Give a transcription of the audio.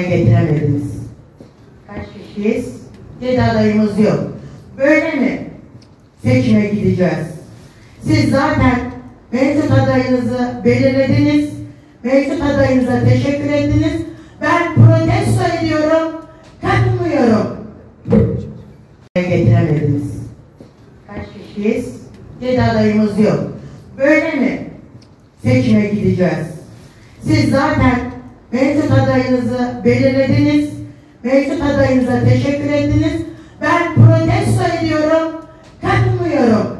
getiremediniz. Kaç kişiyiz? Yedi adayımız yok. Böyle mi seçime gideceğiz? Siz zaten mevcut adayınızı belirlediniz. Mevcut adayınıza teşekkür ettiniz. Ben protesto ediyorum. Katılmıyorum. Getiremediniz. Kaç kişiyiz? Yedi adayımız yok. Böyle mi seçime gideceğiz? Siz zaten Mevcut adayınızı belirlediniz. Mevcut adayınıza teşekkür ettiniz. Ben protesto ediyorum, katmıyorum.